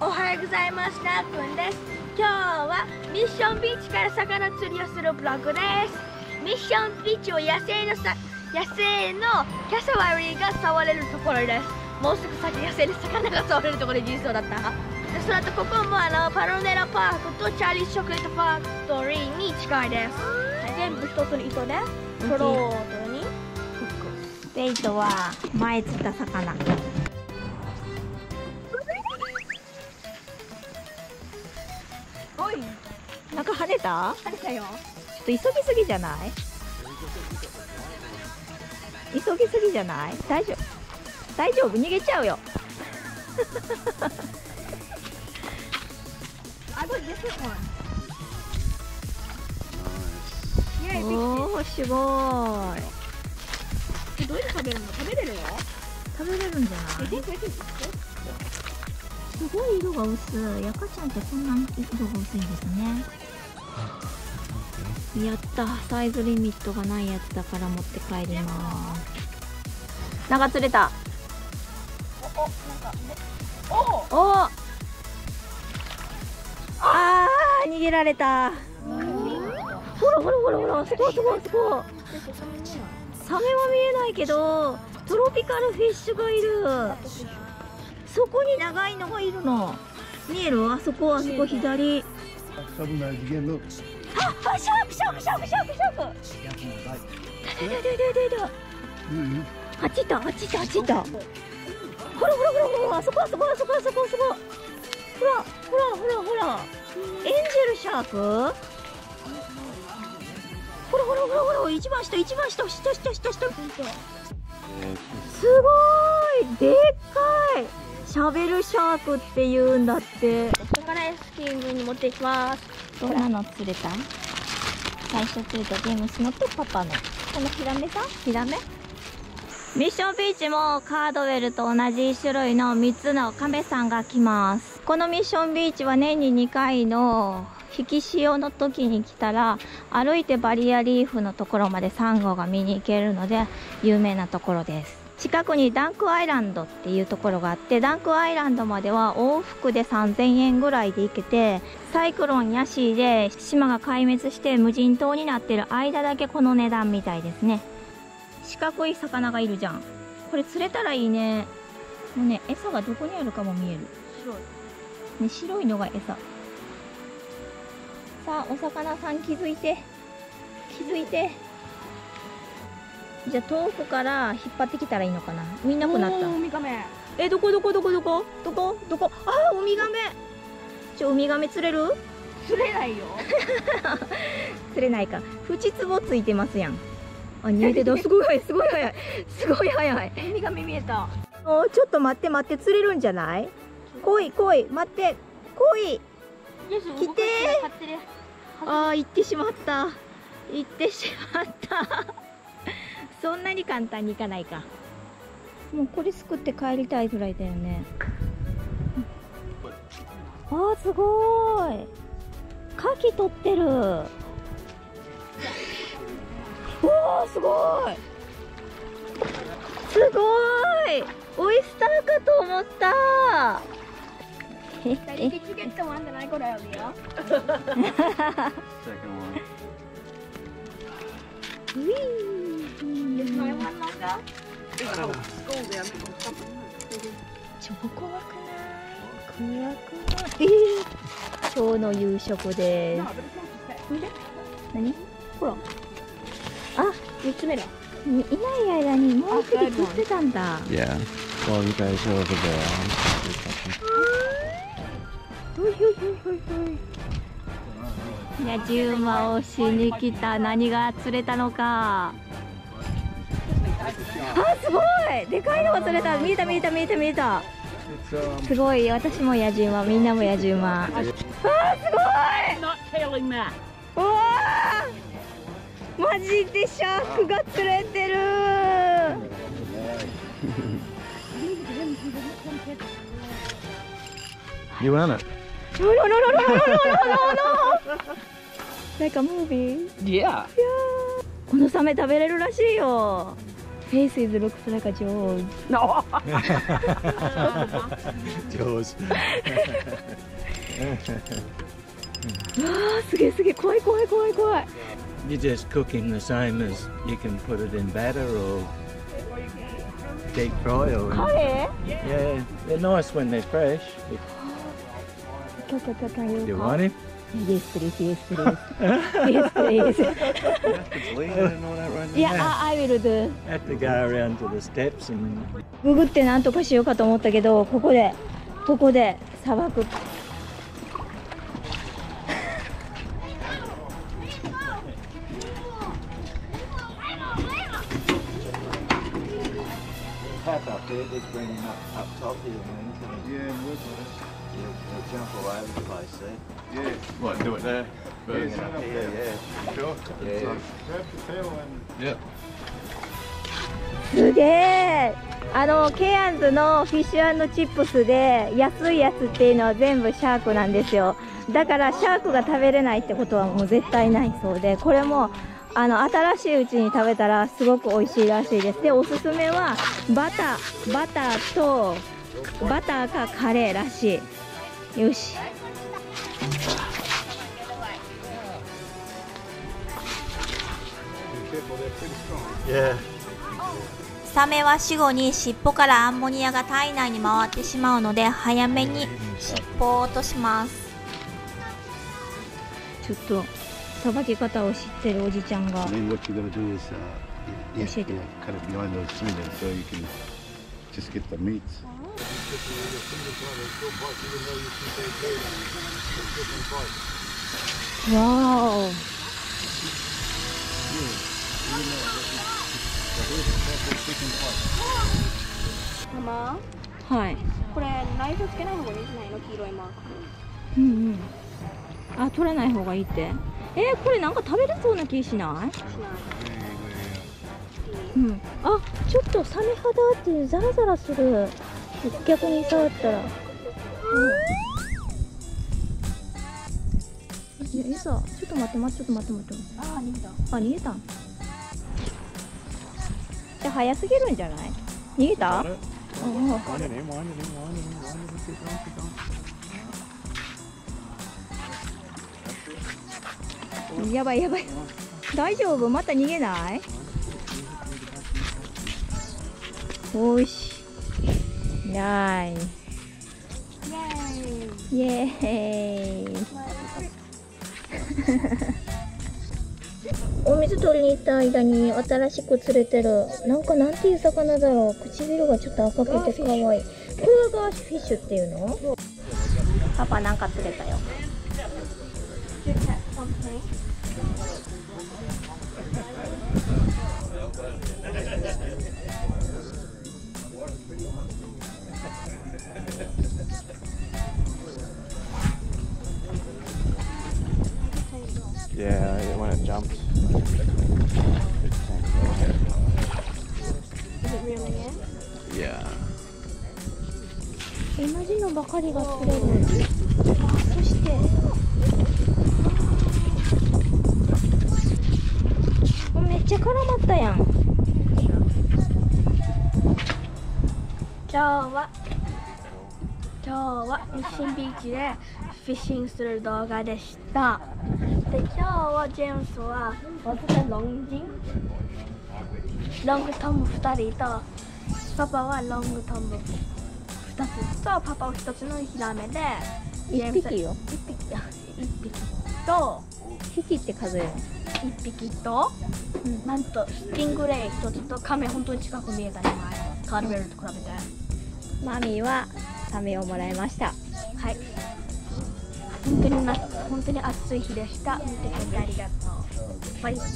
おはようございますなっくんです。今日はミッションビーチから魚釣りをするブログです。ミッションビーチは野生のさ野生のキャサワリが触れるところです。もうすぐ先野生の魚が触れるところで重曹だった？でその後ここもあのパロネラパークとチャーリーチョコレートファクトリーに近いです。全部一つの糸でトロートに。ベイトは前釣った魚おい。なんか跳ねた？あれだよ。ちょっと急ぎすぎじゃない？急ぎすぎじゃない？大丈夫大丈夫？逃げちゃうよ。I got this one Yeah, おおすごい。どうやって食べるの？食べれるよ食べれるんじゃない？すごい色が薄い。赤ちゃんってこんなに色が薄いんですね。やった。サイズリミットがないやつだから持って帰ります。なんか釣れた。おお。あー逃げられた。ほらほらほらほらすごいすごいすごい。サメは見えないけどトロピカルフィッシュがいる。そこに長いのがいるの。見える？あそこあそこ左。多分ない次元のああシャークシャークシャークシャークシャークだだだだだだうんあっち行ったあっち行ったあっち行った。ほらほらほらほらあそこあそこあそこあそこあそこ。ほらほらほらほら。エンジェルシャークほらほらほらほら。一番下一番下。下下下下。すごいでっかいシャベルシャークって言うんだって。魚エスキングに持っていきます。どんなの釣れた？最初釣れたジェームスのとパパの。このヒラメさん？ヒラメ？ミッションビーチもカードウェルと同じ種類の3つのカメさんが来ます。このミッションビーチは年に2回の引き潮の時に来たら歩いてバリアリーフのところまでサンゴが見に行けるので有名なところです近くにダンクアイランドっていうところがあってダンクアイランドまでは往復で3000円ぐらいで行けてサイクロンヤシーで島が壊滅して無人島になってる間だけこの値段みたいですね。四角い魚がいるじゃん。これ釣れたらいいね。もうね餌がどこにあるかも見える。白い。ね、白いのが餌。さあお魚さん気づいて。気づいてじゃあ遠くから引っ張ってきたらいいのかな？見なくなった。ウミガメえどこ？どこ？どこ？どこ？どこ？どこ？あーウミガメちょウミガメ釣れる？釣れないよ。釣れないか。縁つぼついてますやん。あ逃げてたすごい早い。すごい早い。すごい早い。ウミガメ見えた。おーちょっと待って待って釣れるんじゃない？来い来い。待って。来い。来て。ああ行ってしまった。行ってしまったそんなに簡単にいかないか。もうこれすくって帰りたいぐらいだよね。あーすごーい。牡蠣取ってる。おーすごーい。すごーい。オイスターかと思った。ええ Did you get the one that 超怖くない怖くない今日の夕食です何ほらあ、見つめろいない間にもう一人食ってたんだ Yeah, well you guys are over there I'm just gonna do something ほいほいほいほいほいいや、ジューマを死に来た何が釣れたのかあすごいでかいのが釣れた見えた見えた見えた見えた um. すごい私も野じ馬みんなも野じ馬あーすごい.うわーマジでシャークが釣れてる You want it? No no no no no no no no no Like a movie Yeah. このサメ食べれるらしいよ face is looks like a Jaws No. Jaws. あーすげえすげえ怖い怖い怖い怖い You're just cooking the same as you can put it in batter or deep fry or カレ yeah, they're nice when they're fresh. ーキャキャキャキャ言 You うか want him? Yes please yes please Yes please It's leaning and all that right いや、あ I will do Have to go around to the steps and ググってなんとかしようかと思ったけどここでここで砂漠 Tap up there, just bring him up, up top here, man. Yeah, and wood. Jump all over the place, see? Yeah. What, do it there? Bring it up here, yeah. Sure. Yeah. Grab the tail and... Yep. すげえあのケアンズのフィッシュチップスで安いやつっていうのは全部シャークなんですよだからシャークが食べれないってことはもう絶対ないそうでこれもあの新しいうちに食べたらすごく美味しいらしいですでおすすめはバターバターとバターかカレーらしいよし.サメは死後に尻尾からアンモニアが体内に回ってしまうので早めに尻尾を落とします。ちょっとさばき方を知ってるおじちゃんが。You're going to uh, はいこれナイフつけない方がいいんじゃないの黄色いマーク。うんうんあ取らない方がいいって？えー、これなんか食べれそうな気しないしない？うんあちょっとサメ肌ってザラザラする逆に触ったら。うん。いやえさ。ちょっと待って待ってちょっと待って待って。ああ、逃げた。あ逃げた？んじゃ早すぎるんじゃない？逃げた？やばいやばい。大丈夫？また逃げない？おーしナイスイエーイお水取りに行った間に新しく釣れてる。なんかなんていう魚だろう。唇がちょっと赤くて可愛い。これが garfish っていうの？パパなんか釣れたよ It jumps. Is it reeling in? Yeah. 同じのばかりが釣れるそしてめっちゃ絡まったやん今日は今日はミッションビーチでフィッシングする動画でした。で今日はジェームスは私はロンジンロングトンボ2人とパパはロングトンボ2つとパパは1つのヒラメでジェームス。一匹よ。1匹。あ1匹と。匹って数える1匹と、なんとスティングレイ1つとカメ本当に近く見えたね。前カードベルと比べて。マミーはサメをもらいました。はい。本当にな本当に暑い日でした。見てくれてありがとう。バイバイ。